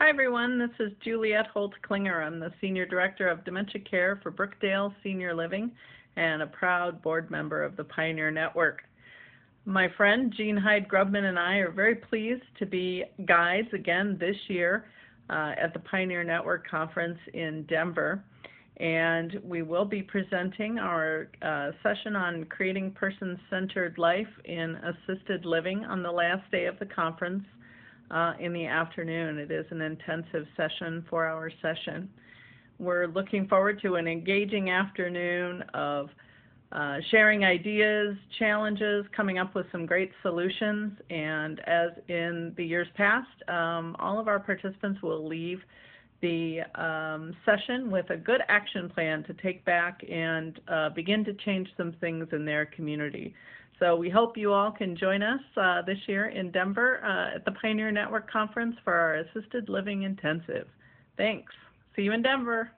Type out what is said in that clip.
Hi, everyone. This is Juliet Holt Klinger. I'm the Senior Director of Dementia Care for Brookdale Senior Living and a proud board member of the Pioneer Network. My friend Jeanne Heid Grubman and I are very pleased to be guides again this year uh, at the Pioneer Network Conference in Denver. And we will be presenting our uh, session on creating person centered life in assisted living on the last day of the conference uh, in the afternoon. It is an intensive session, four hour session. We're looking forward to an engaging afternoon of uh, sharing ideas, challenges, coming up with some great solutions. And as in the years past, um, all of our participants will leave the um, session with a good action plan to take back and uh, begin to change some things in their community. So we hope you all can join us uh, this year in Denver uh, at the Pioneer Network Conference for our Assisted Living Intensive. Thanks. See you in Denver.